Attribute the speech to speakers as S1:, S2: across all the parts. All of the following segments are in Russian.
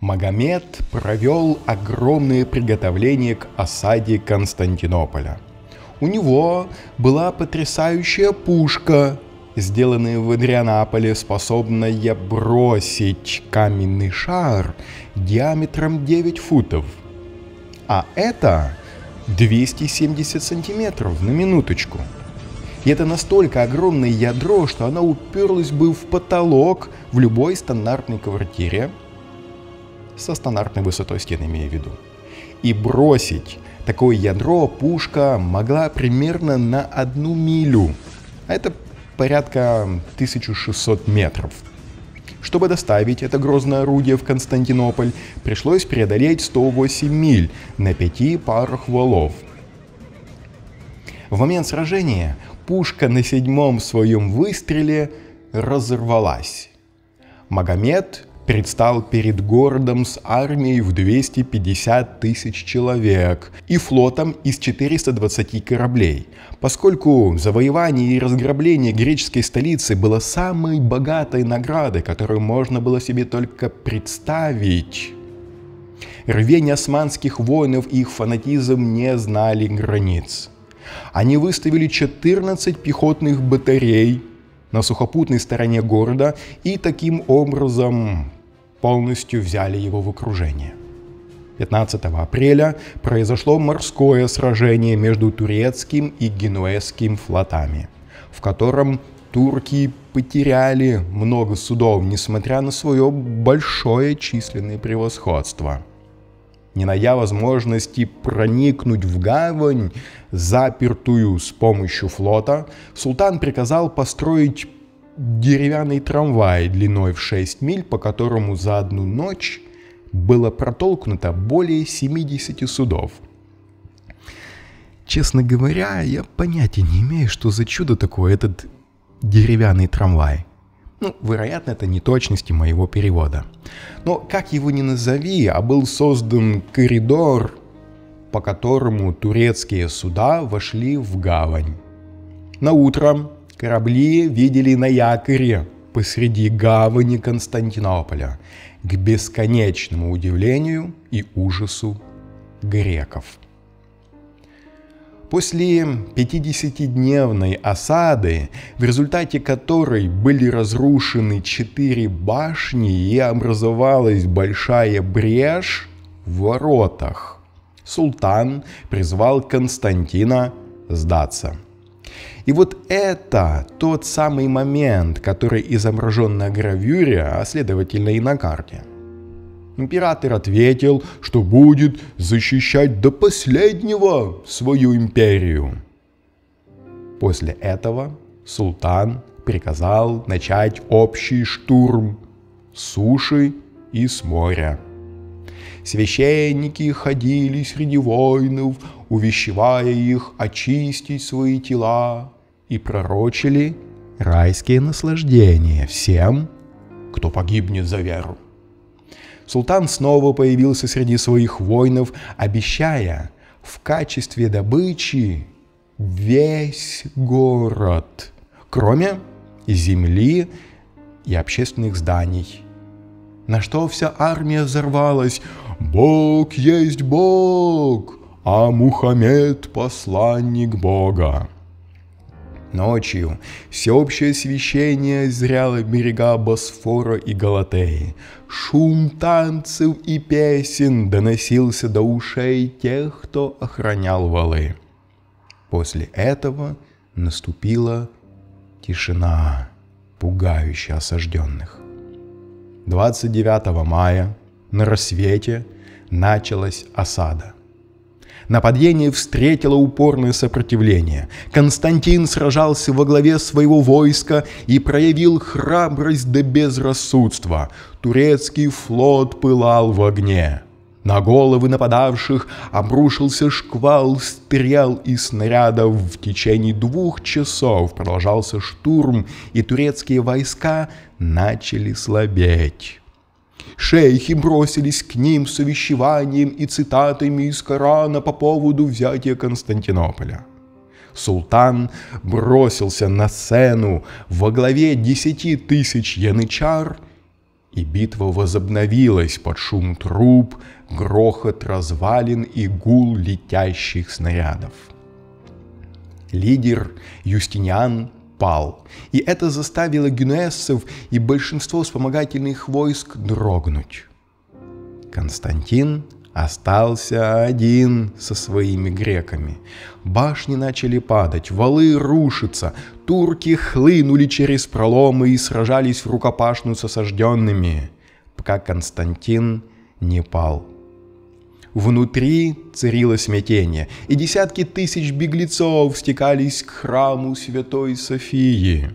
S1: Магомед провел огромные приготовления к осаде Константинополя. У него была потрясающая пушка, сделанная в Адрианаполе, способная бросить каменный шар диаметром 9 футов. А это 270 сантиметров на минуточку. И это настолько огромное ядро, что оно уперлось бы в потолок в любой стандартной квартире – со стандартной высотой стен имею в виду. И бросить такое ядро пушка могла примерно на одну милю. А это порядка 1600 метров. Чтобы доставить это грозное орудие в Константинополь, пришлось преодолеть 108 миль на пяти парах валов. В момент сражения пушка на седьмом своем выстреле разорвалась. Магомед предстал перед городом с армией в 250 тысяч человек и флотом из 420 кораблей, поскольку завоевание и разграбление греческой столицы было самой богатой наградой, которую можно было себе только представить. Рвение османских воинов и их фанатизм не знали границ. Они выставили 14 пехотных батарей на сухопутной стороне города и таким образом полностью взяли его в окружение. 15 апреля произошло морское сражение между турецким и генуэзским флотами, в котором турки потеряли много судов, несмотря на свое большое численное превосходство. Не найдя возможности проникнуть в гавань, запертую с помощью флота, султан приказал построить деревянный трамвай длиной в 6 миль, по которому за одну ночь было протолкнуто более 70 судов. Честно говоря, я понятия не имею, что за чудо такое этот деревянный трамвай. Ну, вероятно, это неточности моего перевода. Но как его ни назови, а был создан коридор, по которому турецкие суда вошли в гавань. На утро Корабли видели на якоре посреди гавани Константинополя, к бесконечному удивлению и ужасу греков. После 50-дневной осады, в результате которой были разрушены четыре башни и образовалась большая брешь в воротах, султан призвал Константина сдаться – и вот это тот самый момент, который изображен на гравюре, а следовательно и на карте. Император ответил, что будет защищать до последнего свою империю. После этого султан приказал начать общий штурм с суши и с моря. Священники ходили среди воинов, увещевая их очистить свои тела, и пророчили райские наслаждения всем, кто погибнет за веру. Султан снова появился среди своих воинов, обещая в качестве добычи весь город, кроме земли и общественных зданий. На что вся армия взорвалась «Бог есть Бог, а Мухаммед – посланник Бога». Ночью всеобщее освещение зряло берега Босфора и Галатеи. Шум танцев и песен доносился до ушей тех, кто охранял валы. После этого наступила тишина, пугающая осажденных. 29 мая на рассвете началась осада. Нападение встретило упорное сопротивление. Константин сражался во главе своего войска и проявил храбрость до безрассудства. Турецкий флот пылал в огне. На головы нападавших обрушился шквал стрел и снарядов. В течение двух часов продолжался штурм, и турецкие войска начали слабеть. Шейхи бросились к ним с увещеванием и цитатами из Корана по поводу взятия Константинополя. Султан бросился на сцену во главе десяти тысяч янычар и битва возобновилась под шум труп, грохот развалин и гул летящих снарядов. Лидер Юстиниан пал, и это заставило генуэзцев и большинство вспомогательных войск дрогнуть. Константин остался один со своими греками. Башни начали падать, валы рушиться, турки хлынули через проломы и сражались в рукопашную с осажденными, пока Константин не пал. Внутри царило смятение, и десятки тысяч беглецов стекались к храму Святой Софии,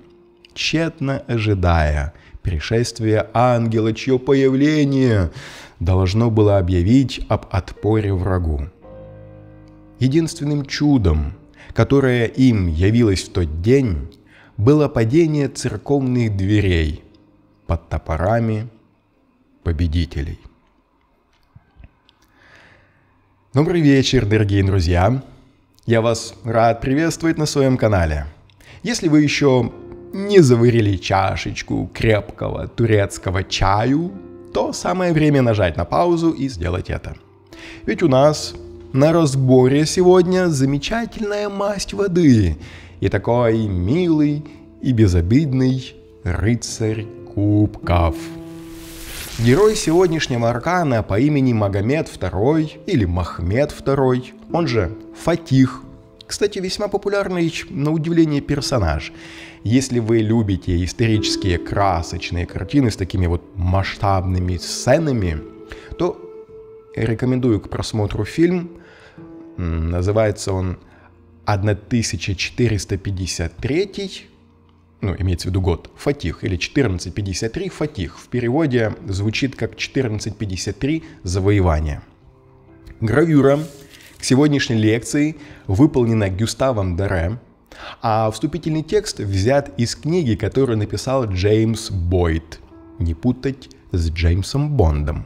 S1: тщетно ожидая пришествия ангела, чье появление должно было объявить об отпоре врагу. Единственным чудом, которое им явилось в тот день, было падение церковных дверей под топорами победителей. Добрый вечер, дорогие друзья! Я вас рад приветствовать на своем канале. Если вы еще не заварили чашечку крепкого турецкого чаю, то самое время нажать на паузу и сделать это. Ведь у нас на разборе сегодня замечательная масть воды и такой милый и безобидный рыцарь кубков. Герой сегодняшнего аркана по имени Магомед II или Махмед II, он же Фатих, кстати, весьма популярный, на удивление, персонаж. Если вы любите исторические красочные картины с такими вот масштабными сценами, то рекомендую к просмотру фильм. Называется он 1453, ну, имеется в виду год, Фатих, или 1453 Фатих. В переводе звучит как 1453 завоевание. Гравюра к сегодняшней лекции выполнена Гюставом Дере, а вступительный текст взят из книги, которую написал Джеймс Бойд. Не путать с Джеймсом Бондом.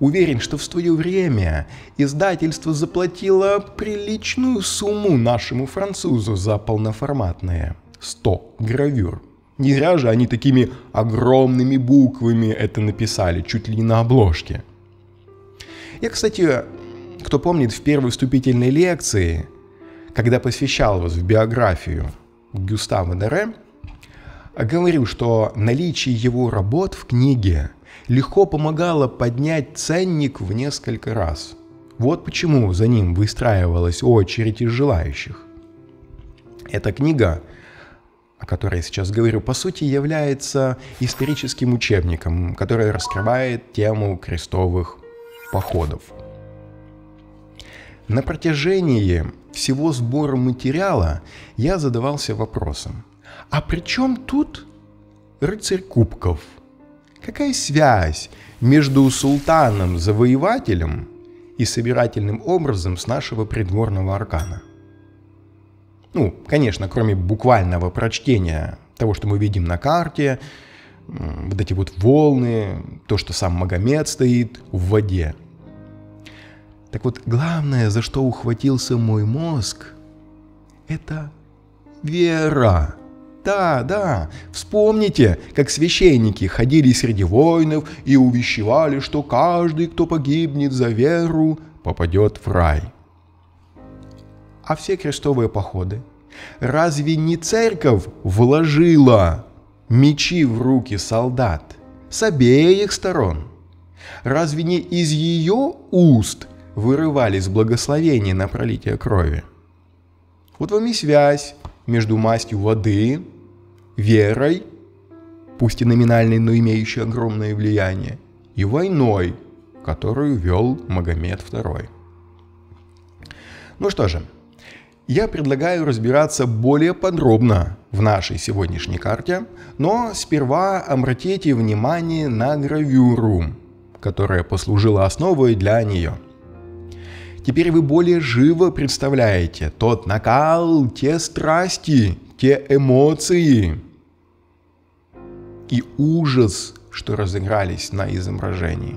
S1: Уверен, что в свое время издательство заплатило приличную сумму нашему французу за полноформатные 100 гравюр. Не зря же они такими огромными буквами это написали, чуть ли не на обложке. Я, кстати, кто помнит, в первой вступительной лекции когда посвящал вас в биографию Гюстава Дере, говорил, что наличие его работ в книге легко помогало поднять ценник в несколько раз. Вот почему за ним выстраивалась очередь из желающих. Эта книга, о которой я сейчас говорю, по сути является историческим учебником, который раскрывает тему крестовых походов. На протяжении всего сбора материала я задавался вопросом, а при чем тут рыцарь кубков? Какая связь между султаном-завоевателем и собирательным образом с нашего придворного аркана? Ну, конечно, кроме буквального прочтения того, что мы видим на карте, вот эти вот волны, то, что сам Магомед стоит в воде – так вот, главное, за что ухватился мой мозг, это вера. Да, да, вспомните, как священники ходили среди воинов и увещевали, что каждый, кто погибнет за веру, попадет в рай. А все крестовые походы, разве не церковь вложила мечи в руки солдат с обеих сторон? Разве не из ее уст вырывались благословения на пролитие крови. Вот вам и связь между мастью воды, верой, пусть и номинальной, но имеющей огромное влияние, и войной, которую вел Магомед II. Ну что же, я предлагаю разбираться более подробно в нашей сегодняшней карте, но сперва обратите внимание на гравюру, которая послужила основой для нее – Теперь вы более живо представляете тот накал, те страсти, те эмоции и ужас, что разыгрались на изображении.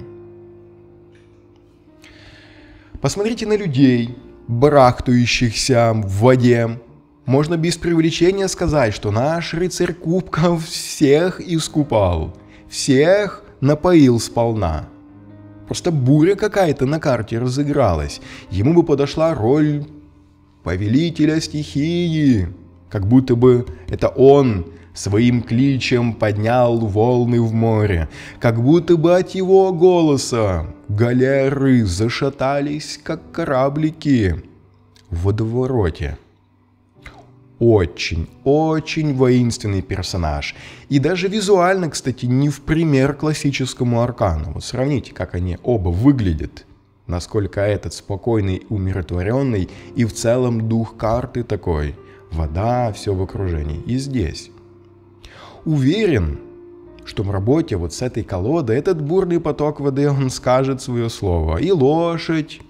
S1: Посмотрите на людей, барахтающихся в воде. Можно без привлечения сказать, что наш рыцарь кубков всех искупал, всех напоил сполна. Просто буря какая-то на карте разыгралась. Ему бы подошла роль повелителя стихии. Как будто бы это он своим кличем поднял волны в море. Как будто бы от его голоса галеры зашатались, как кораблики в водовороте очень, очень воинственный персонаж. И даже визуально, кстати, не в пример классическому аркану. Вот сравните, как они оба выглядят. Насколько этот спокойный, умиротворенный и в целом дух карты такой. Вода, все в окружении. И здесь. Уверен, что в работе вот с этой колодой этот бурный поток воды, он скажет свое слово. И лошадь,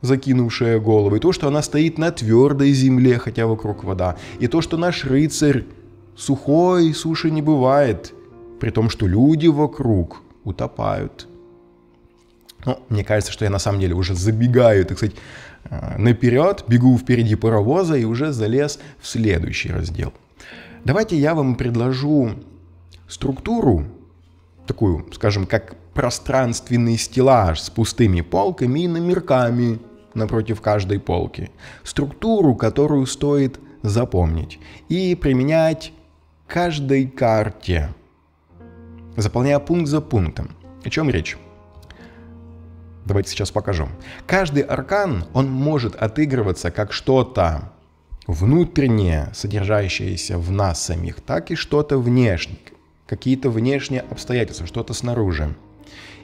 S1: закинувшая голову, и то, что она стоит на твердой земле, хотя вокруг вода, и то, что наш рыцарь сухой, суши не бывает, при том, что люди вокруг утопают. Ну, мне кажется, что я на самом деле уже забегаю, так сказать, э, наперед, бегу впереди паровоза и уже залез в следующий раздел. Давайте я вам предложу структуру, такую, скажем, как пространственный стеллаж с пустыми полками и номерками напротив каждой полки. Структуру, которую стоит запомнить и применять каждой карте, заполняя пункт за пунктом. О чем речь? Давайте сейчас покажу. Каждый аркан, он может отыгрываться как что-то внутреннее, содержащееся в нас самих, так и что-то внешнее, какие-то внешние обстоятельства, что-то снаружи.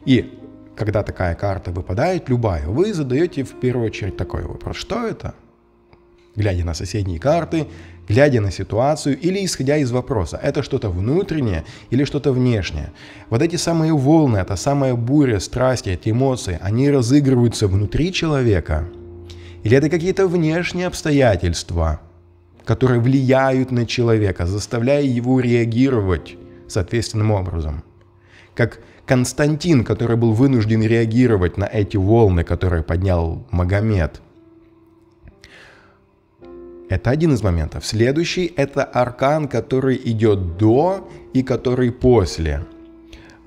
S1: И когда такая карта выпадает, любая, вы задаете в первую очередь такой вопрос. Что это? Глядя на соседние карты, глядя на ситуацию или исходя из вопроса, это что-то внутреннее или что-то внешнее. Вот эти самые волны, эта самая буря, страсти, эти эмоции, они разыгрываются внутри человека? Или это какие-то внешние обстоятельства, которые влияют на человека, заставляя его реагировать соответственным образом? Как Константин, который был вынужден реагировать на эти волны, которые поднял Магомед. Это один из моментов. Следующий – это аркан, который идет до и который после.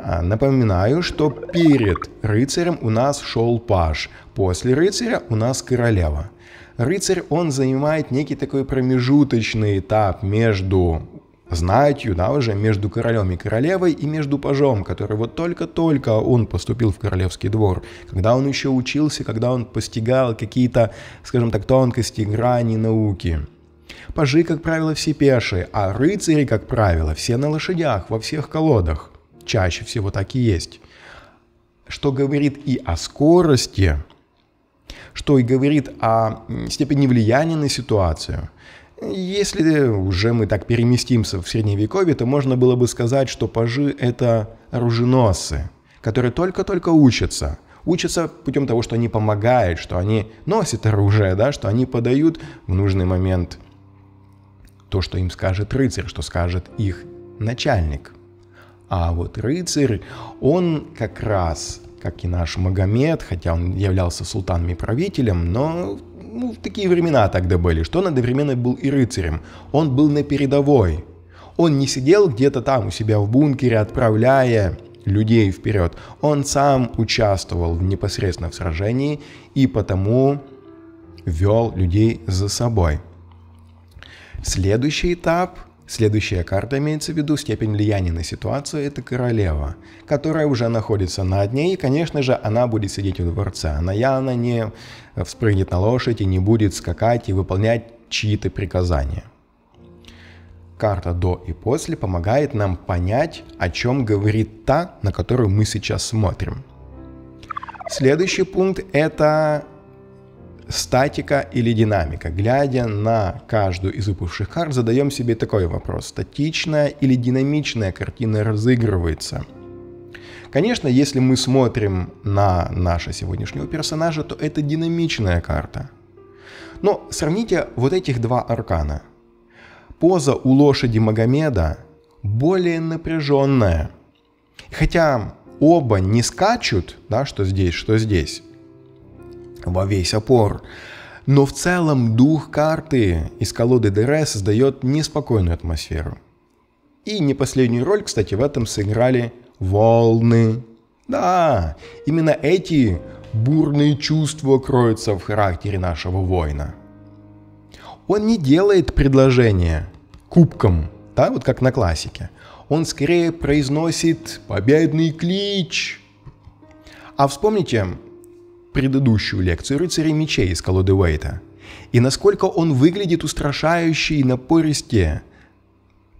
S1: Напоминаю, что перед рыцарем у нас шел паш, после рыцаря у нас королева. Рыцарь, он занимает некий такой промежуточный этап между знатью, да, уже между королем и королевой, и между пажом, который вот только-только он поступил в королевский двор, когда он еще учился, когда он постигал какие-то, скажем так, тонкости, грани науки. Пажи, как правило, все пешие, а рыцари, как правило, все на лошадях, во всех колодах. Чаще всего так и есть. Что говорит и о скорости, что и говорит о степени влияния на ситуацию – если уже мы так переместимся в Средневековье, то можно было бы сказать, что пажи – это оруженосцы, которые только-только учатся. Учатся путем того, что они помогают, что они носят оружие, да, что они подают в нужный момент то, что им скажет рыцарь, что скажет их начальник. А вот рыцарь, он как раз, как и наш Магомед, хотя он являлся султаном и правителем, но ну, в такие времена тогда были, что он одновременно был и рыцарем. Он был на передовой. Он не сидел где-то там у себя в бункере, отправляя людей вперед. Он сам участвовал непосредственно в сражении и потому вел людей за собой. Следующий этап Следующая карта имеется в виду степень влияния на ситуацию, это королева, которая уже находится на дне, и, конечно же, она будет сидеть в дворце. Она явно не вспрыгнет на лошадь и не будет скакать и выполнять чьи-то приказания. Карта до и после помогает нам понять, о чем говорит та, на которую мы сейчас смотрим. Следующий пункт – это статика или динамика. Глядя на каждую из выпавших карт, задаем себе такой вопрос. Статичная или динамичная картина разыгрывается? Конечно, если мы смотрим на нашего сегодняшнего персонажа, то это динамичная карта. Но сравните вот этих два аркана. Поза у лошади Магомеда более напряженная. Хотя оба не скачут, да, что здесь, что здесь, во весь опор. Но в целом дух карты из колоды ДР создает неспокойную атмосферу. И не последнюю роль, кстати, в этом сыграли волны. Да, именно эти бурные чувства кроются в характере нашего воина. Он не делает предложение кубком, да, вот как на классике. Он скорее произносит победный клич. А вспомните предыдущую лекцию «Рыцарей мечей» из колоды Уэйта. И насколько он выглядит устрашающе и напористее,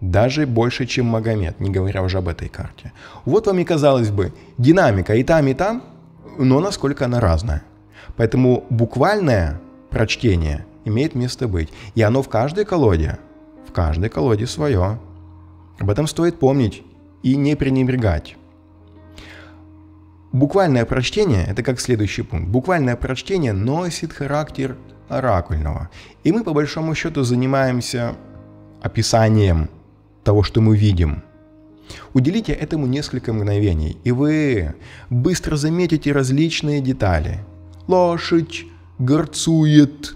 S1: даже больше, чем Магомед, не говоря уже об этой карте. Вот вам и казалось бы, динамика и там, и там, но насколько она разная. Поэтому буквальное прочтение имеет место быть. И оно в каждой колоде, в каждой колоде свое. Об этом стоит помнить и не пренебрегать. Буквальное прочтение – это как следующий пункт. Буквальное прочтение носит характер оракульного. И мы, по большому счету, занимаемся описанием того, что мы видим. Уделите этому несколько мгновений, и вы быстро заметите различные детали. Лошадь горцует.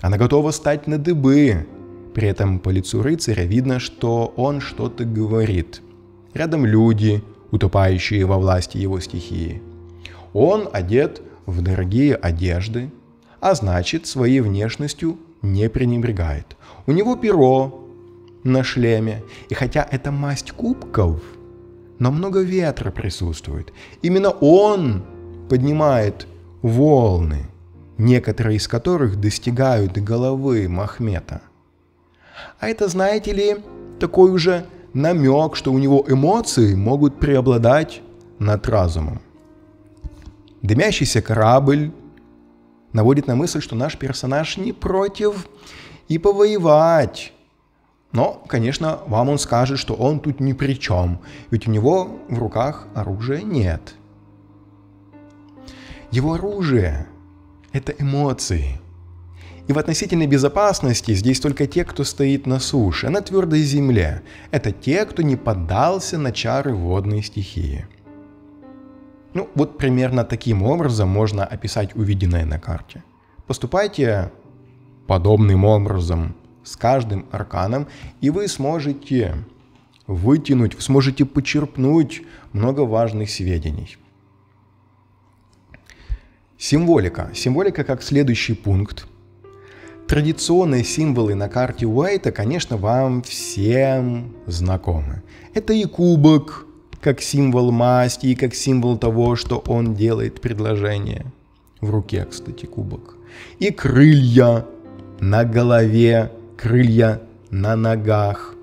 S1: Она готова стать на дыбы. При этом по лицу рыцаря видно, что он что-то говорит. Рядом люди, утопающие во власти его стихии. Он одет в дорогие одежды, а значит, своей внешностью не пренебрегает. У него перо, на шлеме. И хотя это масть кубков, но много ветра присутствует. Именно он поднимает волны, некоторые из которых достигают головы Махмета. А это, знаете ли, такой уже намек, что у него эмоции могут преобладать над разумом. Дымящийся корабль наводит на мысль, что наш персонаж не против и повоевать, но, конечно, вам он скажет, что он тут ни при чем, ведь у него в руках оружия нет. Его оружие – это эмоции. И в относительной безопасности здесь только те, кто стоит на суше, на твердой земле. Это те, кто не поддался на чары водной стихии. Ну, вот примерно таким образом можно описать увиденное на карте. Поступайте подобным образом – с каждым арканом, и вы сможете вытянуть, сможете почерпнуть много важных сведений. Символика. Символика как следующий пункт. Традиционные символы на карте Уайта, конечно, вам всем знакомы. Это и кубок, как символ масти, и как символ того, что он делает предложение. В руке, кстати, кубок. И крылья на голове, крылья на ногах.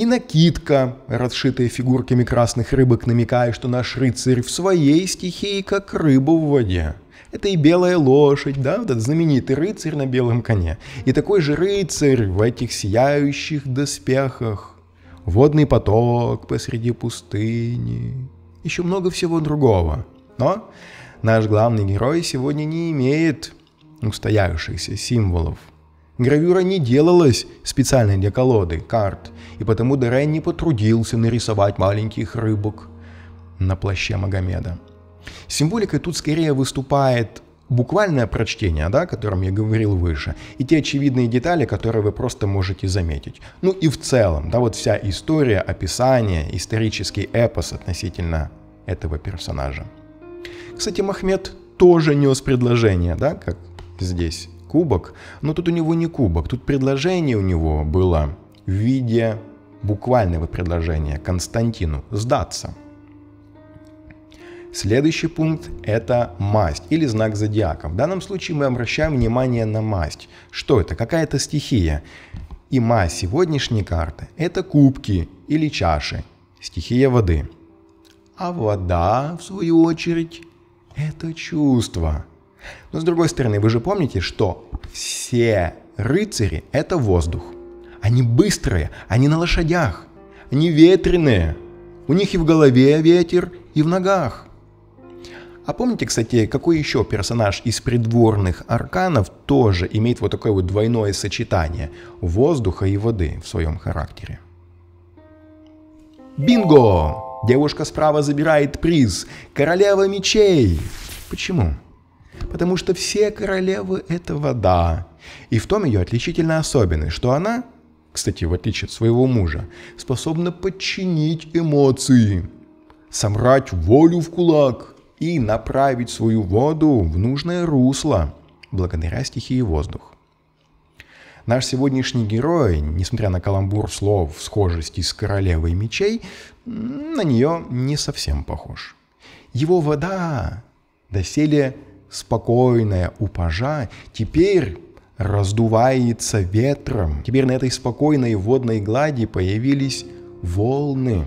S1: И накидка, расшитая фигурками красных рыбок, намекая, что наш рыцарь в своей стихии, как рыба в воде. Это и белая лошадь, да, этот знаменитый рыцарь на белом коне. И такой же рыцарь в этих сияющих доспехах. Водный поток посреди пустыни. Еще много всего другого. Но наш главный герой сегодня не имеет устоявшихся символов. Гравюра не делалась специально для колоды карт, и потому Дерен не потрудился нарисовать маленьких рыбок на плаще Магомеда. Символикой тут скорее выступает буквальное прочтение, да, о котором я говорил выше, и те очевидные детали, которые вы просто можете заметить. Ну и в целом, да, вот вся история, описание, исторический эпос относительно этого персонажа. Кстати, Махмед тоже нес предложение, да, как здесь кубок, но тут у него не кубок, тут предложение у него было в виде буквального предложения Константину сдаться. Следующий пункт – это масть или знак зодиака. В данном случае мы обращаем внимание на масть. Что это? Какая-то стихия. И масть сегодняшней карты – это кубки или чаши, стихия воды. А вода, в свою очередь, это чувство – но с другой стороны, вы же помните, что все рыцари — это воздух. Они быстрые, они на лошадях, они ветреные. У них и в голове ветер, и в ногах. А помните, кстати, какой еще персонаж из придворных арканов тоже имеет вот такое вот двойное сочетание воздуха и воды в своем характере? Бинго! Девушка справа забирает приз. Королева мечей. Почему? Потому что все королевы — это вода. И в том ее отличительная особенность, что она кстати, в отличие от своего мужа, способна подчинить эмоции, собрать волю в кулак и направить свою воду в нужное русло, благодаря стихии воздух. Наш сегодняшний герой, несмотря на каламбур слов, схожести с королевой мечей, на нее не совсем похож. Его вода, доселе спокойная у пажа, теперь раздувается ветром. Теперь на этой спокойной водной глади появились волны.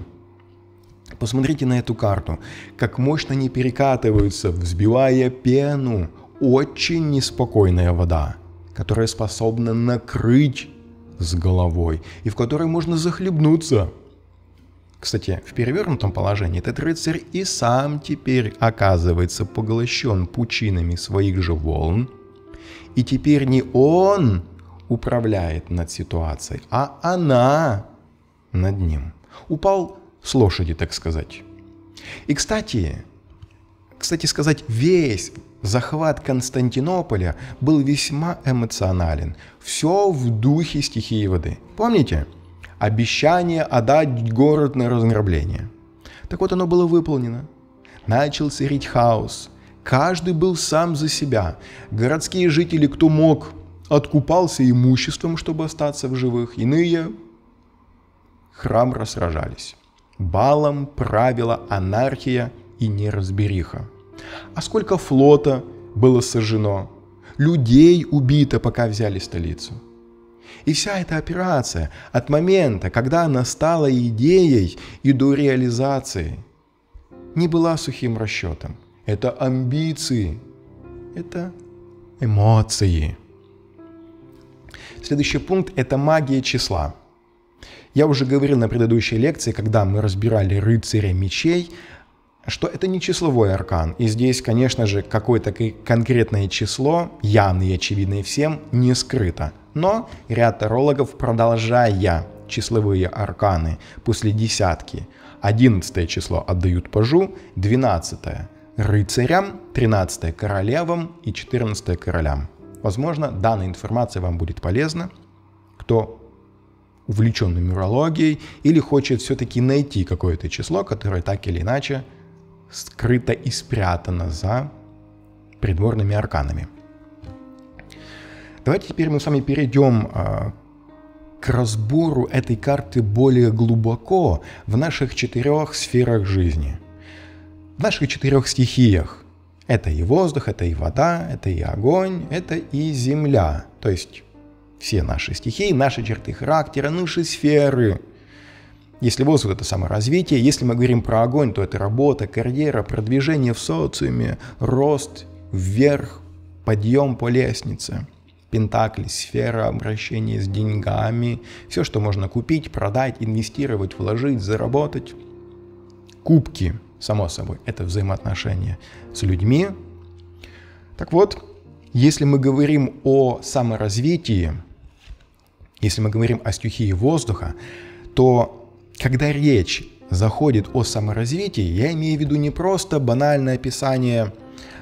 S1: Посмотрите на эту карту, как мощно они перекатываются, взбивая пену. Очень неспокойная вода, которая способна накрыть с головой и в которой можно захлебнуться. Кстати, в перевернутом положении этот рыцарь и сам теперь оказывается поглощен пучинами своих же волн – и теперь не он управляет над ситуацией, а она над ним. Упал с лошади, так сказать. И, кстати, кстати сказать, весь захват Константинополя был весьма эмоционален. Все в духе стихии воды. Помните? Обещание отдать город на разграбление. Так вот оно было выполнено. Начал царить хаос. Каждый был сам за себя. Городские жители, кто мог, откупался имуществом, чтобы остаться в живых. Иные храм рассражались. Балом правила анархия и неразбериха. А сколько флота было сожжено, людей убито, пока взяли столицу. И вся эта операция от момента, когда она стала идеей и до реализации, не была сухим расчетом это амбиции, это эмоции. Следующий пункт – это магия числа. Я уже говорил на предыдущей лекции, когда мы разбирали рыцаря мечей, что это не числовой аркан. И здесь, конечно же, какое-то конкретное число, явное и очевидное всем, не скрыто. Но ряд тарологов, продолжая числовые арканы после десятки, одиннадцатое число отдают пажу, двенадцатое рыцарям, 13 королевам и 14 королям. Возможно, данная информация вам будет полезна, кто увлечен нумерологией или хочет все-таки найти какое-то число, которое так или иначе скрыто и спрятано за придворными арканами. Давайте теперь мы с вами перейдем э, к разбору этой карты более глубоко в наших четырех сферах жизни – в наших четырех стихиях. Это и воздух, это и вода, это и огонь, это и земля. То есть все наши стихии, наши черты характера, наши сферы. Если воздух – это саморазвитие, если мы говорим про огонь, то это работа, карьера, продвижение в социуме, рост вверх, подъем по лестнице. Пентакли, сфера обращения с деньгами, все, что можно купить, продать, инвестировать, вложить, заработать. Кубки – само собой, это взаимоотношения с людьми. Так вот, если мы говорим о саморазвитии, если мы говорим о стихии воздуха, то когда речь заходит о саморазвитии, я имею в виду не просто банальное описание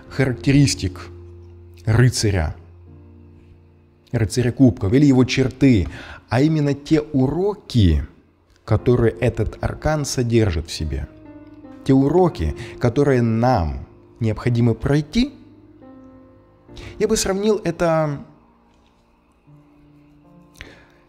S1: характеристик рыцаря, рыцаря кубков или его черты, а именно те уроки, которые этот аркан содержит в себе – те уроки, которые нам необходимо пройти, я бы сравнил это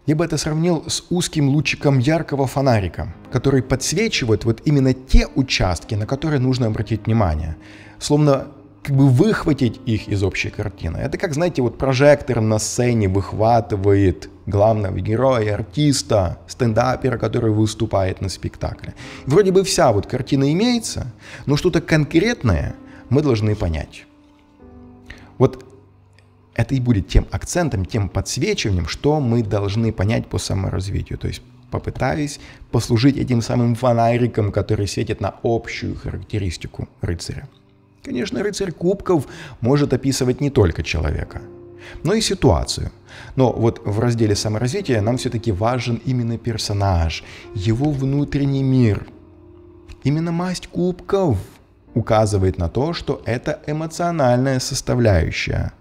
S1: я бы это сравнил с узким лучиком яркого фонарика, который подсвечивает вот именно те участки, на которые нужно обратить внимание. Словно как бы выхватить их из общей картины. Это как, знаете, вот прожектор на сцене выхватывает главного героя, артиста, стендапера, который выступает на спектакле. Вроде бы вся вот картина имеется, но что-то конкретное мы должны понять. Вот это и будет тем акцентом, тем подсвечиванием, что мы должны понять по саморазвитию. То есть попытаюсь послужить этим самым фонариком, который светит на общую характеристику рыцаря. Конечно, рыцарь кубков может описывать не только человека, но и ситуацию. Но вот в разделе саморазвития нам все-таки важен именно персонаж, его внутренний мир. Именно масть кубков указывает на то, что это эмоциональная составляющая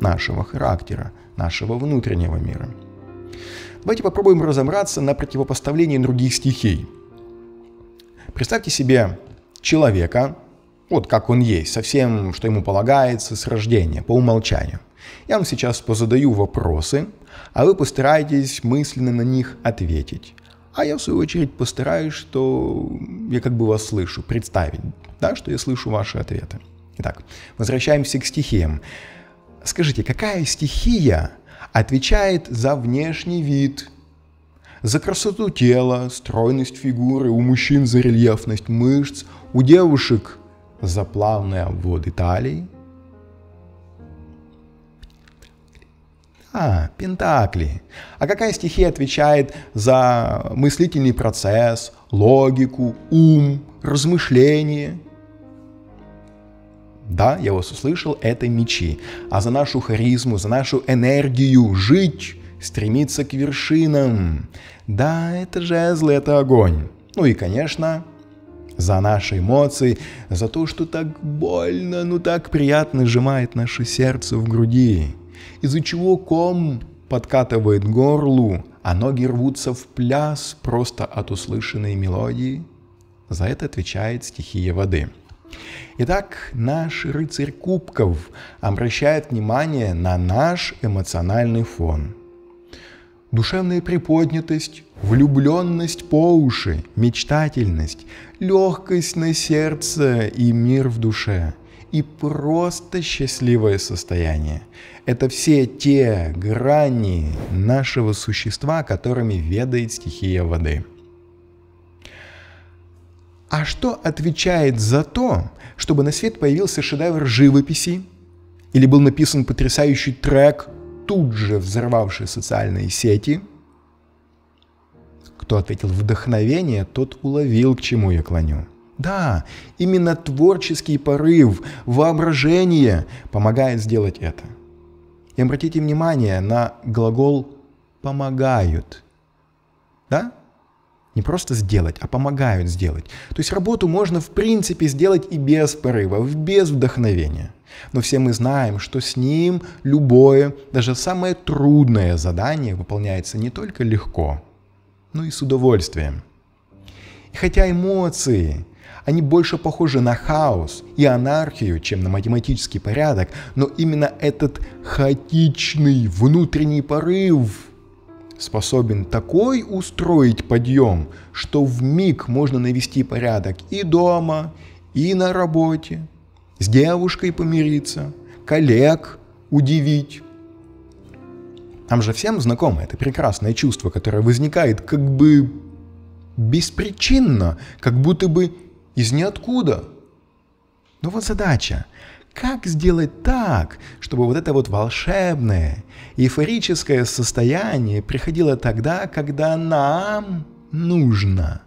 S1: нашего характера, нашего внутреннего мира. Давайте попробуем разобраться на противопоставлении других стихий. Представьте себе человека, вот как он есть, со всем, что ему полагается с рождения, по умолчанию. Я вам сейчас позадаю вопросы, а вы постарайтесь мысленно на них ответить. А я, в свою очередь, постараюсь, что я как бы вас слышу, представить, да, что я слышу ваши ответы. Итак, возвращаемся к стихиям. Скажите, какая стихия отвечает за внешний вид, за красоту тела, стройность фигуры, у мужчин за рельефность мышц, у девушек за плавные обводы талии? А, пентакли. А какая стихия отвечает за мыслительный процесс, логику, ум, размышление? Да, я вас услышал, это мечи. А за нашу харизму, за нашу энергию жить, стремиться к вершинам. Да, это жезлы, это огонь. Ну и, конечно, за наши эмоции, за то, что так больно, ну так приятно сжимает наше сердце в груди из-за чего ком подкатывает горлу, а ноги рвутся в пляс просто от услышанной мелодии? За это отвечает стихия воды. Итак, наш рыцарь кубков обращает внимание на наш эмоциональный фон. Душевная приподнятость, влюбленность по уши, мечтательность, легкость на сердце и мир в душе – и просто счастливое состояние. Это все те грани нашего существа, которыми ведает стихия воды. А что отвечает за то, чтобы на свет появился шедевр живописи или был написан потрясающий трек, тут же взорвавший социальные сети? Кто ответил вдохновение, тот уловил, к чему я клоню. Да, именно творческий порыв, воображение помогает сделать это. И обратите внимание на глагол «помогают». Да? Не просто сделать, а помогают сделать. То есть работу можно в принципе сделать и без порывов, без вдохновения. Но все мы знаем, что с ним любое, даже самое трудное задание выполняется не только легко, но и с удовольствием. И хотя эмоции они больше похожи на хаос и анархию, чем на математический порядок, но именно этот хаотичный внутренний порыв способен такой устроить подъем, что в миг можно навести порядок и дома, и на работе, с девушкой помириться, коллег удивить. Нам же всем знакомо это прекрасное чувство, которое возникает как бы беспричинно, как будто бы из ниоткуда. Но вот задача. Как сделать так, чтобы вот это вот волшебное, эйфорическое состояние приходило тогда, когда нам нужно?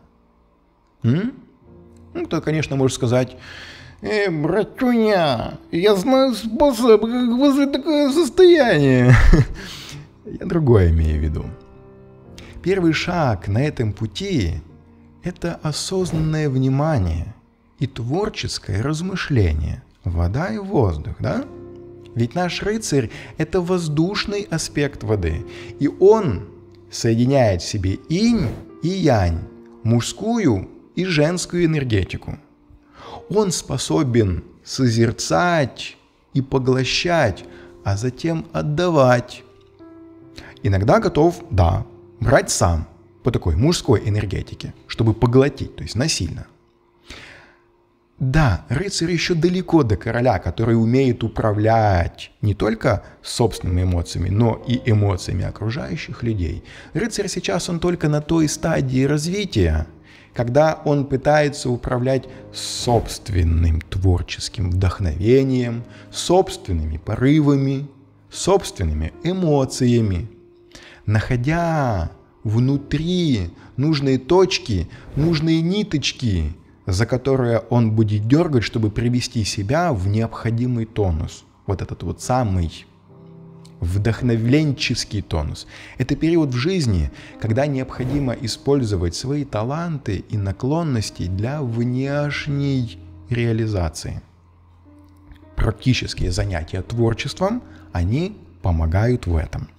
S1: М? Ну, кто, конечно, может сказать, «Э, братюня, я знаю способ, как вызвать такое состояние. Я другое имею в виду. Первый шаг на этом пути это осознанное внимание и творческое размышление. Вода и воздух, да? Ведь наш рыцарь – это воздушный аспект воды, и он соединяет в себе инь и янь, мужскую и женскую энергетику. Он способен созерцать и поглощать, а затем отдавать. Иногда готов, да, брать сам – по такой мужской энергетике, чтобы поглотить, то есть насильно. Да, рыцарь еще далеко до короля, который умеет управлять не только собственными эмоциями, но и эмоциями окружающих людей. Рыцарь сейчас он только на той стадии развития, когда он пытается управлять собственным творческим вдохновением, собственными порывами, собственными эмоциями, находя внутри нужные точки, нужные ниточки, за которые он будет дергать, чтобы привести себя в необходимый тонус. Вот этот вот самый вдохновленческий тонус. Это период в жизни, когда необходимо использовать свои таланты и наклонности для внешней реализации. Практические занятия творчеством, они помогают в этом.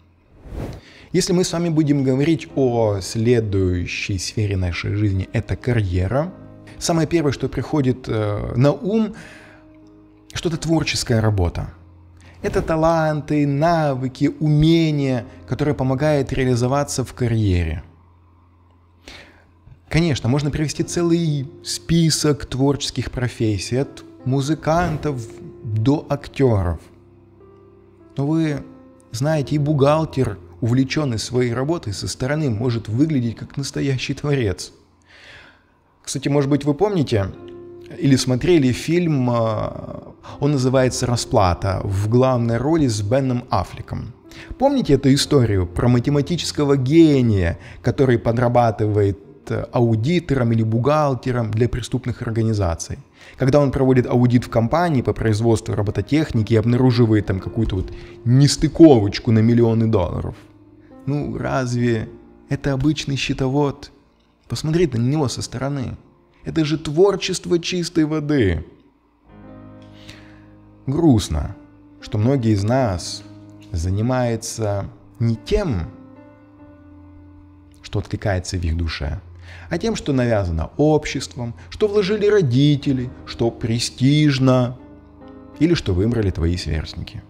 S1: Если мы с вами будем говорить о следующей сфере нашей жизни, это карьера, самое первое, что приходит э, на ум, что-то творческая работа. Это таланты, навыки, умения, которые помогают реализоваться в карьере. Конечно, можно привести целый список творческих профессий, от музыкантов до актеров. Но вы знаете, и бухгалтер, увлеченный своей работой, со стороны может выглядеть как настоящий творец. Кстати, может быть, вы помните или смотрели фильм, а, он называется «Расплата», в главной роли с Беном Аффлеком. Помните эту историю про математического гения, который подрабатывает э, аудитором или бухгалтером для преступных организаций? Когда он проводит аудит в компании по производству робототехники и обнаруживает там какую-то вот нестыковочку на миллионы долларов. Ну, разве это обычный счетовод? Посмотрите на него со стороны. Это же творчество чистой воды. Грустно, что многие из нас занимаются не тем, что откликается в их душе, а тем, что навязано обществом, что вложили родители, что престижно или что выбрали твои сверстники.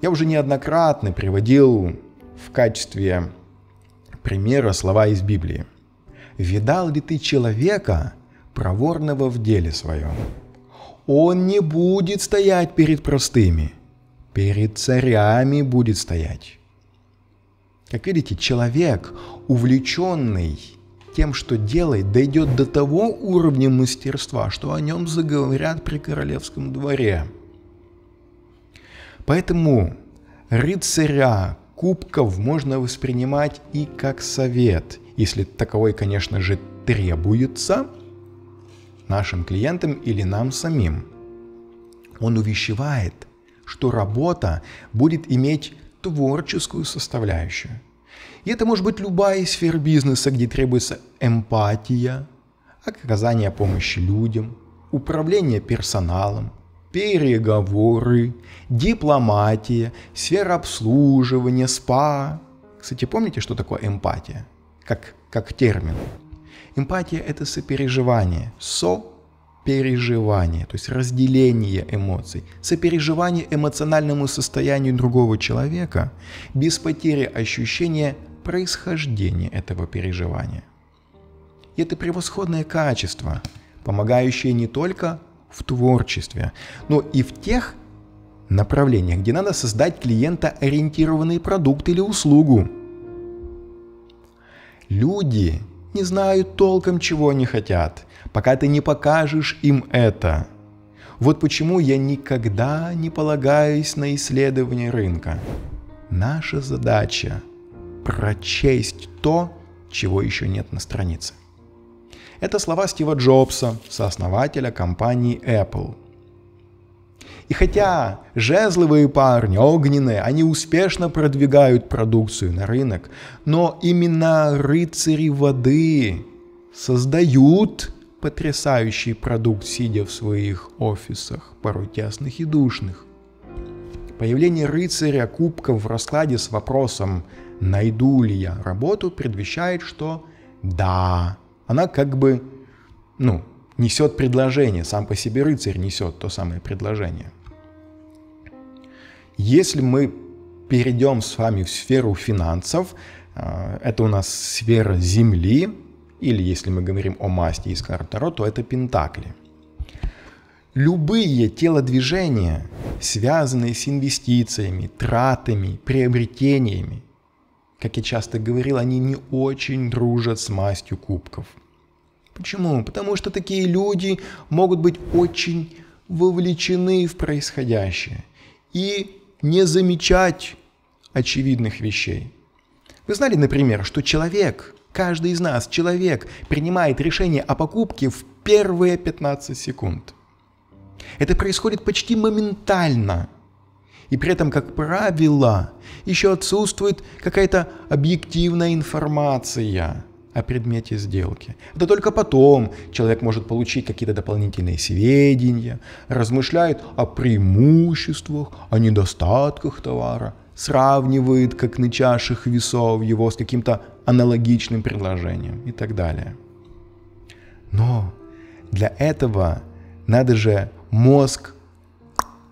S1: Я уже неоднократно приводил в качестве примера слова из Библии. «Видал ли ты человека, проворного в деле своем? Он не будет стоять перед простыми, перед царями будет стоять». Как видите, человек, увлеченный тем, что делает, дойдет до того уровня мастерства, что о нем заговорят при королевском дворе. Поэтому рыцаря, кубков можно воспринимать и как совет, если таковой, конечно же, требуется нашим клиентам или нам самим. Он увещевает, что работа будет иметь творческую составляющую. И это может быть любая сфера бизнеса, где требуется эмпатия, оказание помощи людям, управление персоналом, переговоры, дипломатия, сфера обслуживания, спа. Кстати, помните, что такое эмпатия? Как, как термин. Эмпатия – это сопереживание, сопереживание, то есть разделение эмоций, сопереживание эмоциональному состоянию другого человека без потери ощущения происхождения этого переживания. И это превосходное качество, помогающее не только в творчестве, но и в тех направлениях, где надо создать клиентоориентированный продукт или услугу. Люди не знают толком, чего они хотят, пока ты не покажешь им это. Вот почему я никогда не полагаюсь на исследование рынка. Наша задача – прочесть то, чего еще нет на странице. Это слова Стива Джобса, сооснователя компании Apple. И хотя жезловые парни, огненные, они успешно продвигают продукцию на рынок, но именно рыцари воды создают потрясающий продукт, сидя в своих офисах, порой тесных и душных. Появление рыцаря кубков в раскладе с вопросом «найду ли я работу» предвещает, что да, она как бы, ну, несет предложение, сам по себе рыцарь несет то самое предложение. Если мы перейдем с вами в сферу финансов, а, это у нас сфера Земли, или если мы говорим о масти из карты то это Пентакли. Любые телодвижения, связанные с инвестициями, тратами, приобретениями, как я часто говорил, они не очень дружат с мастью кубков. Почему? Потому что такие люди могут быть очень вовлечены в происходящее и не замечать очевидных вещей. Вы знали, например, что человек, каждый из нас, человек, принимает решение о покупке в первые 15 секунд. Это происходит почти моментально – и при этом, как правило, еще отсутствует какая-то объективная информация о предмете сделки. Это только потом человек может получить какие-то дополнительные сведения, размышляет о преимуществах, о недостатках товара, сравнивает, как на чашах весов, его с каким-то аналогичным предложением и так далее. Но для этого надо же мозг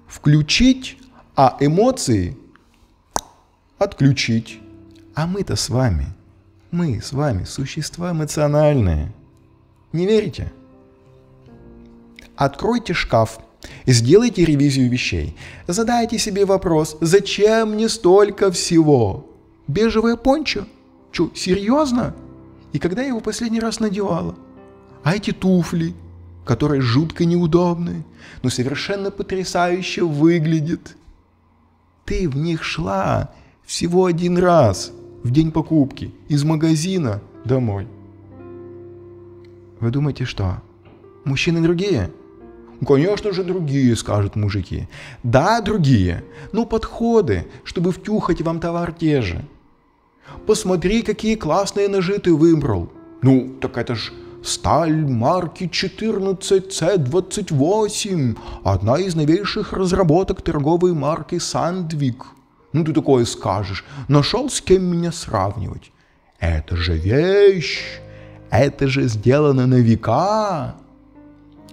S1: включить, а эмоции отключить. А мы-то с вами, мы с вами существа эмоциональные. Не верите? Откройте шкаф, сделайте ревизию вещей. Задайте себе вопрос, зачем мне столько всего? Бежевое пончо? Че, серьезно? И когда я его последний раз надевала? А эти туфли, которые жутко неудобные, но совершенно потрясающе выглядят. Ты в них шла всего один раз в день покупки из магазина домой. Вы думаете, что? Мужчины другие? Конечно же, другие, скажут мужики. Да, другие, но подходы, чтобы втюхать вам товар те же. Посмотри, какие классные ножи ты выбрал. Ну, так это ж сталь марки 14C28, одна из новейших разработок торговой марки Сандвик. Ну, ты такое скажешь, нашел с кем меня сравнивать. Это же вещь, это же сделано на века.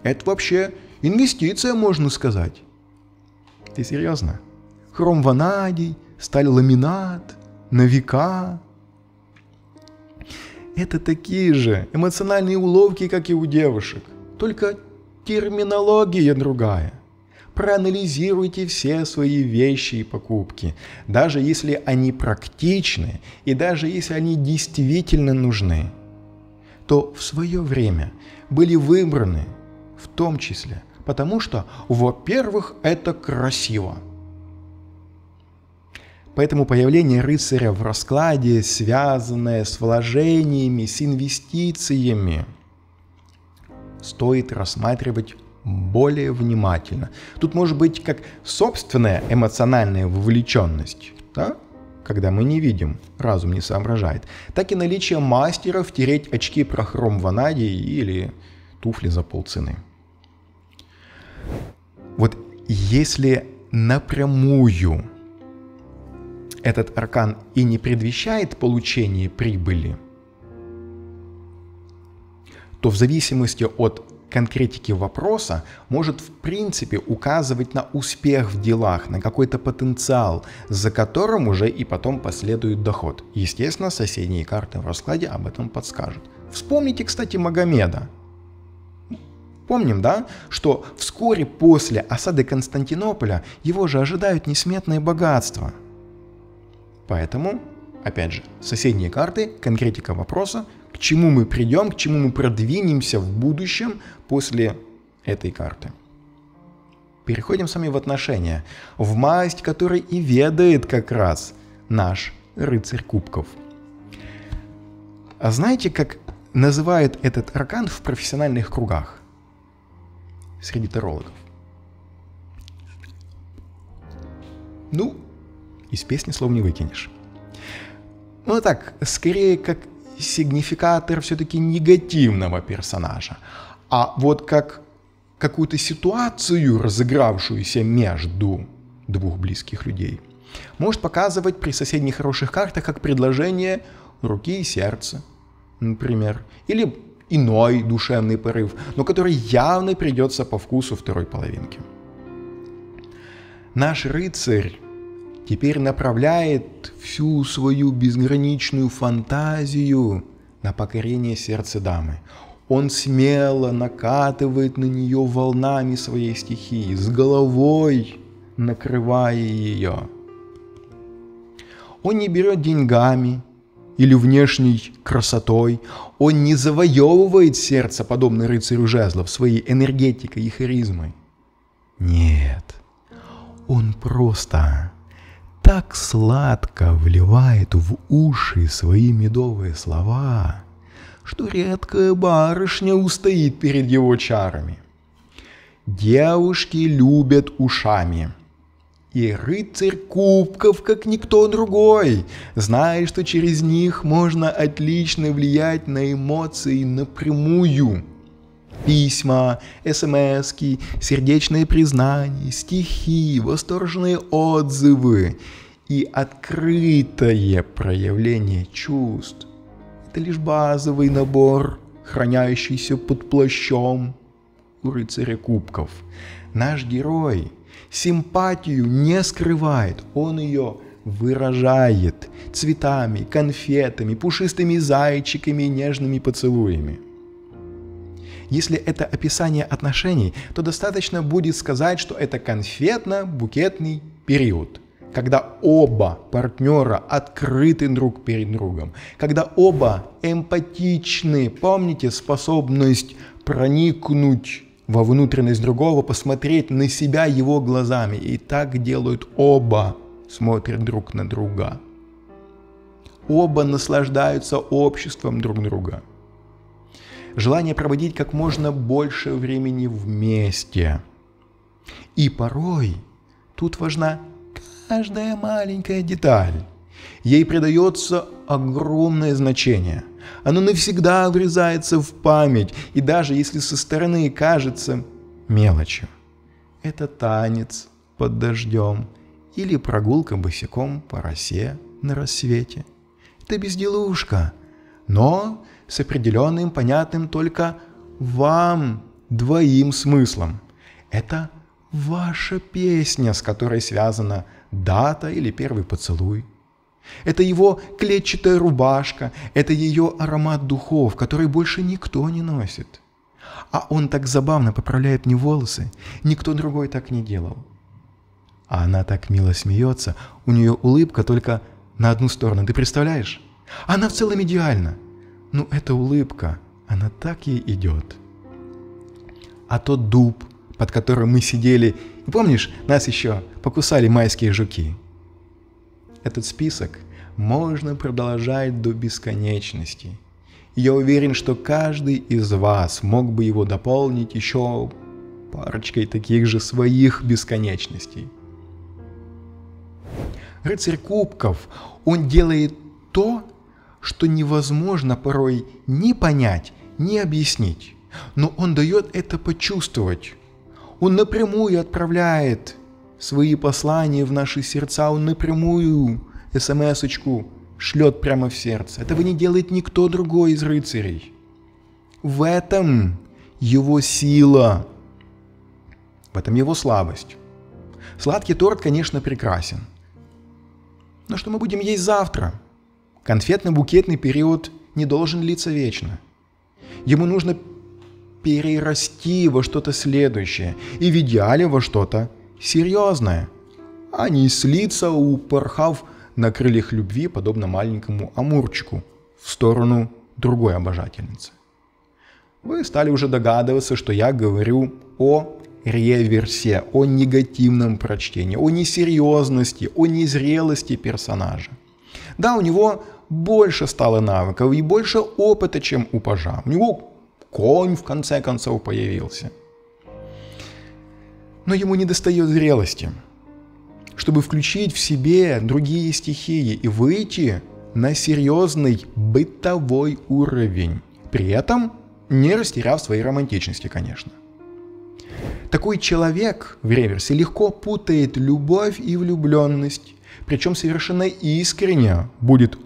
S1: Это вообще Инвестиция, можно сказать. Ты серьезно? Хром ванадий, сталь ламинат, на века. Это такие же эмоциональные уловки, как и у девушек. Только терминология другая. Проанализируйте все свои вещи и покупки, даже если они практичны и даже если они действительно нужны, то в свое время были выбраны, в том числе – Потому что, во-первых, это красиво. Поэтому появление рыцаря в раскладе, связанное с вложениями, с инвестициями, стоит рассматривать более внимательно. Тут может быть как собственная эмоциональная вовлеченность, да? когда мы не видим, разум не соображает, так и наличие мастера втереть очки про хром ванадий или туфли за полцены. Вот если напрямую этот аркан и не предвещает получение прибыли, то в зависимости от конкретики вопроса может в принципе указывать на успех в делах, на какой-то потенциал, за которым уже и потом последует доход. Естественно, соседние карты в раскладе об этом подскажут. Вспомните, кстати, Магомеда – Помним, да, что вскоре после осады Константинополя его же ожидают несметные богатства. Поэтому, опять же, соседние карты, конкретика вопроса, к чему мы придем, к чему мы продвинемся в будущем после этой карты. Переходим с вами в отношения, в масть, которой и ведает как раз наш рыцарь кубков. А знаете, как называют этот аркан в профессиональных кругах? среди тарологов. Ну, из песни слов не выкинешь. Ну так, скорее как сигнификатор все-таки негативного персонажа. А вот как какую-то ситуацию, разыгравшуюся между двух близких людей, может показывать при соседних хороших картах как предложение руки и сердца, например, или иной душевный порыв, но который явно придется по вкусу второй половинки. Наш рыцарь теперь направляет всю свою безграничную фантазию на покорение сердца дамы. Он смело накатывает на нее волнами своей стихии, с головой накрывая ее. Он не берет деньгами, или внешней красотой. Он не завоевывает сердце, подобно рыцарю жезлов, своей энергетикой и харизмой. Нет, он просто так сладко вливает в уши свои медовые слова, что редкая барышня устоит перед его чарами. Девушки любят ушами – и рыцарь кубков, как никто другой, зная, что через них можно отлично влиять на эмоции напрямую. Письма, смс сердечные признания, стихи, восторженные отзывы и открытое проявление чувств – это лишь базовый набор, хранящийся под плащом у рыцаря кубков. Наш герой симпатию не скрывает, он ее выражает цветами, конфетами, пушистыми зайчиками и нежными поцелуями. Если это описание отношений, то достаточно будет сказать, что это конфетно-букетный период, когда оба партнера открыты друг перед другом, когда оба эмпатичны, помните способность проникнуть во внутренность другого, посмотреть на себя его глазами. И так делают оба, смотрят друг на друга. Оба наслаждаются обществом друг друга. Желание проводить как можно больше времени вместе. И порой тут важна каждая маленькая деталь. Ей придается огромное значение. Оно навсегда врезается в память, и даже если со стороны кажется мелочью. Это танец под дождем или прогулка босиком по росе на рассвете. Это безделушка, но с определенным понятным только вам двоим смыслом. Это ваша песня, с которой связана дата или первый поцелуй. Это его клетчатая рубашка, это ее аромат духов, который больше никто не носит. А он так забавно поправляет мне волосы, никто другой так не делал. А она так мило смеется, у нее улыбка только на одну сторону, ты представляешь? Она в целом идеальна. Ну, эта улыбка, она так ей идет. А тот дуб, под которым мы сидели, и помнишь, нас еще покусали майские жуки – этот список можно продолжать до бесконечности. я уверен, что каждый из вас мог бы его дополнить еще парочкой таких же своих бесконечностей. Рыцарь кубков, он делает то, что невозможно порой ни понять, ни объяснить. Но он дает это почувствовать. Он напрямую отправляет свои послания в наши сердца, он напрямую смс-очку шлет прямо в сердце. Этого не делает никто другой из рыцарей. В этом его сила, в этом его слабость. Сладкий торт, конечно, прекрасен. Но что мы будем есть завтра? Конфетно-букетный период не должен длиться вечно. Ему нужно перерасти во что-то следующее и в идеале во что-то серьезное, а не слиться, упорхав на крыльях любви, подобно маленькому амурчику, в сторону другой обожательницы. Вы стали уже догадываться, что я говорю о реверсе, о негативном прочтении, о несерьезности, о незрелости персонажа. Да, у него больше стало навыков и больше опыта, чем у пажа. У него конь в конце концов появился – но ему не достает зрелости, чтобы включить в себе другие стихии и выйти на серьезный бытовой уровень, при этом не растеряв своей романтичности, конечно. Такой человек в реверсе легко путает любовь и влюбленность, причем совершенно искренне будет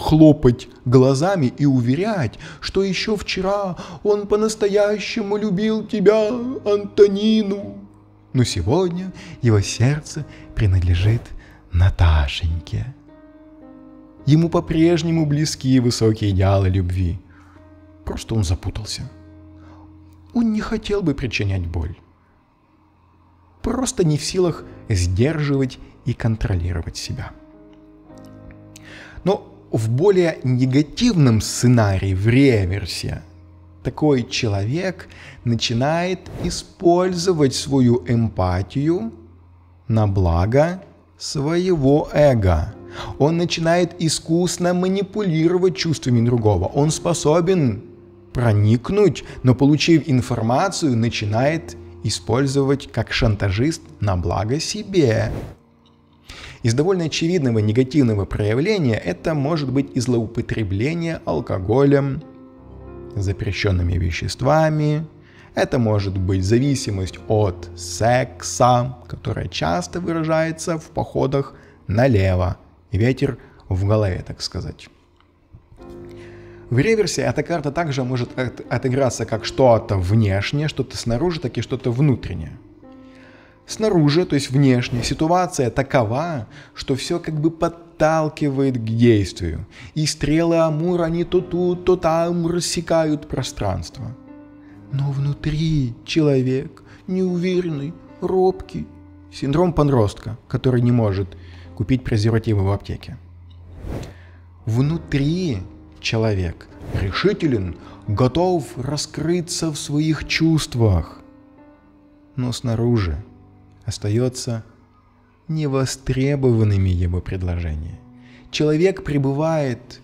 S1: хлопать глазами и уверять, что еще вчера он по-настоящему любил тебя, Антонину но сегодня его сердце принадлежит Наташеньке. Ему по-прежнему близки высокие идеалы любви. Просто он запутался. Он не хотел бы причинять боль. Просто не в силах сдерживать и контролировать себя. Но в более негативном сценарии, в реверсе, такой человек начинает использовать свою эмпатию на благо своего эго. Он начинает искусно манипулировать чувствами другого. Он способен проникнуть, но получив информацию, начинает использовать как шантажист на благо себе. Из довольно очевидного негативного проявления это может быть и злоупотребление алкоголем, запрещенными веществами. Это может быть зависимость от секса, которая часто выражается в походах налево, ветер в голове, так сказать. В реверсе эта карта также может отыграться как что-то внешнее, что-то снаружи, так и что-то внутреннее. Снаружи, то есть внешне, ситуация такова, что все как бы подталкивает к действию. И стрелы Амура, они то тут, то там рассекают пространство. Но внутри человек неуверенный, робкий. Синдром подростка, который не может купить презервативы в аптеке. Внутри человек решителен, готов раскрыться в своих чувствах. Но снаружи остается невостребованными его предложения. Человек пребывает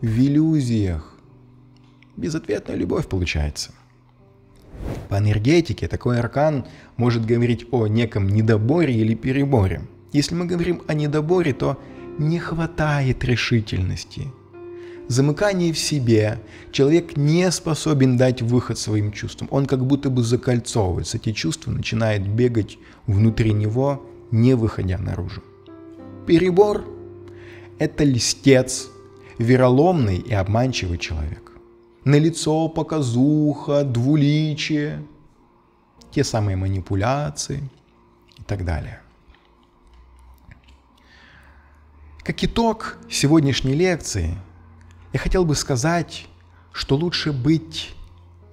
S1: в иллюзиях. Безответная любовь получается. По энергетике такой аркан может говорить о неком недоборе или переборе. Если мы говорим о недоборе, то не хватает решительности. Замыкание в себе. Человек не способен дать выход своим чувствам. Он как будто бы закольцовывается. Эти чувства начинают бегать внутри него, не выходя наружу. Перебор – это листец, вероломный и обманчивый человек. На лицо показуха, двуличие, те самые манипуляции и так далее. Как итог сегодняшней лекции, я хотел бы сказать, что лучше быть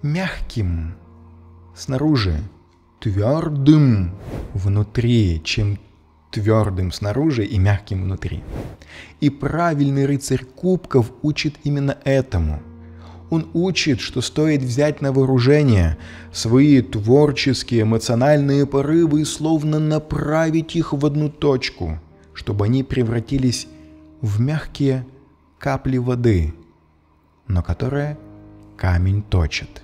S1: мягким снаружи, твердым внутри, чем твердым снаружи и мягким внутри. И правильный рыцарь кубков учит именно этому. Он учит, что стоит взять на вооружение свои творческие эмоциональные порывы и словно направить их в одну точку, чтобы они превратились в мягкие капли воды, но которые камень точит.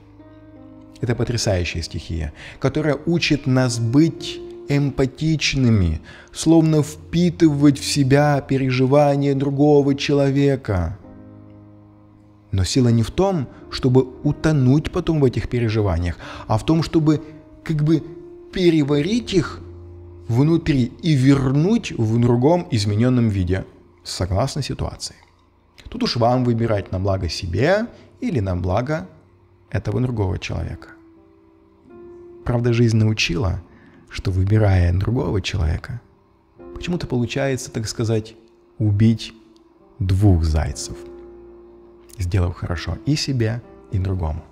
S1: Это потрясающая стихия, которая учит нас быть эмпатичными, словно впитывать в себя переживания другого человека. Но сила не в том, чтобы утонуть потом в этих переживаниях, а в том, чтобы как бы переварить их внутри и вернуть в другом измененном виде, согласно ситуации. Тут уж вам выбирать на благо себе или на благо этого другого человека. Правда, жизнь научила, что выбирая другого человека, почему-то получается, так сказать, убить двух зайцев, сделав хорошо и себе, и другому.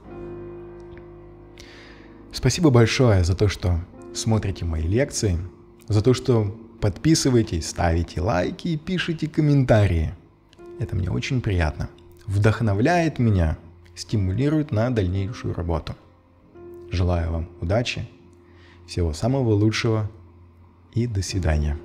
S1: Спасибо большое за то, что смотрите мои лекции, за то, что подписываетесь, ставите лайки и пишите комментарии. Это мне очень приятно. Вдохновляет меня, стимулирует на дальнейшую работу. Желаю вам удачи, всего самого лучшего и до свидания.